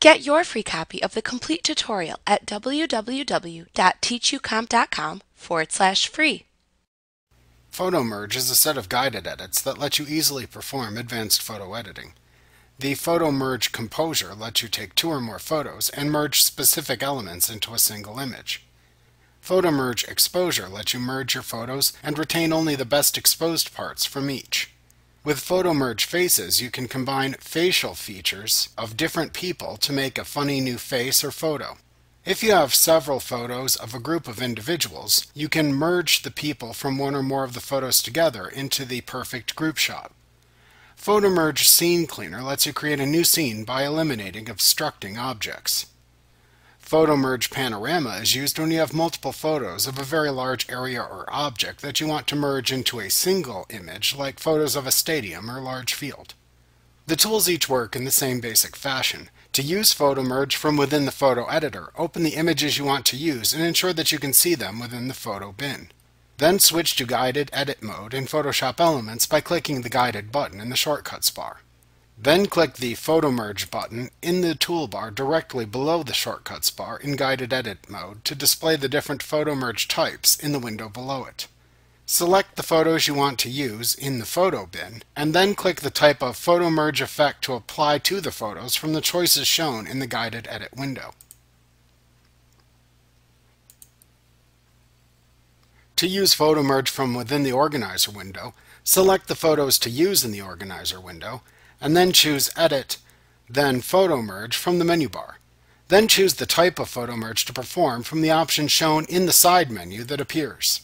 Get your free copy of the complete tutorial at www.teachucomp.com forward slash free. Photo Merge is a set of guided edits that let you easily perform advanced photo editing. The Photo Merge Composure lets you take two or more photos and merge specific elements into a single image. Photo Merge Exposure lets you merge your photos and retain only the best exposed parts from each. With Photo Merge Faces, you can combine facial features of different people to make a funny new face or photo. If you have several photos of a group of individuals, you can merge the people from one or more of the photos together into the perfect group shot. Photo Merge Scene Cleaner lets you create a new scene by eliminating obstructing objects. Photo Merge Panorama is used when you have multiple photos of a very large area or object that you want to merge into a single image, like photos of a stadium or large field. The tools each work in the same basic fashion. To use Photo Merge from within the photo editor, open the images you want to use and ensure that you can see them within the photo bin. Then switch to Guided Edit mode in Photoshop Elements by clicking the Guided button in the Shortcuts bar. Then click the Photo Merge button in the toolbar directly below the Shortcuts bar in Guided Edit mode to display the different Photo Merge types in the window below it. Select the photos you want to use in the photo bin, and then click the type of Photo Merge effect to apply to the photos from the choices shown in the Guided Edit window. To use Photo Merge from within the Organizer window, select the photos to use in the Organizer window, and then choose Edit, then Photo Merge from the menu bar. Then choose the type of photo merge to perform from the option shown in the side menu that appears.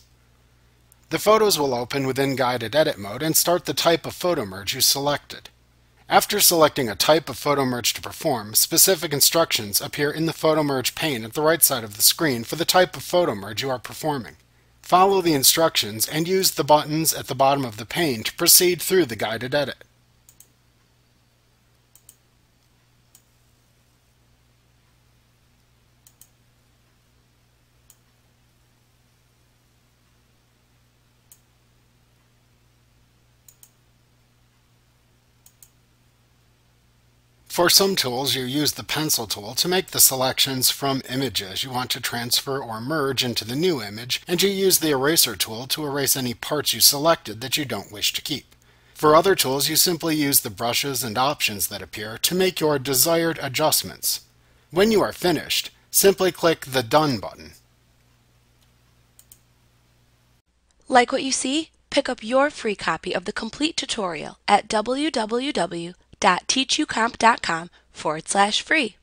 The photos will open within Guided Edit mode and start the type of photo merge you selected. After selecting a type of photo merge to perform, specific instructions appear in the photo merge pane at the right side of the screen for the type of photo merge you are performing. Follow the instructions and use the buttons at the bottom of the pane to proceed through the guided edit. For some tools, you use the pencil tool to make the selections from images you want to transfer or merge into the new image, and you use the eraser tool to erase any parts you selected that you don't wish to keep. For other tools, you simply use the brushes and options that appear to make your desired adjustments. When you are finished, simply click the Done button. Like what you see? Pick up your free copy of the complete tutorial at www www.teachucomp.com forward slash free.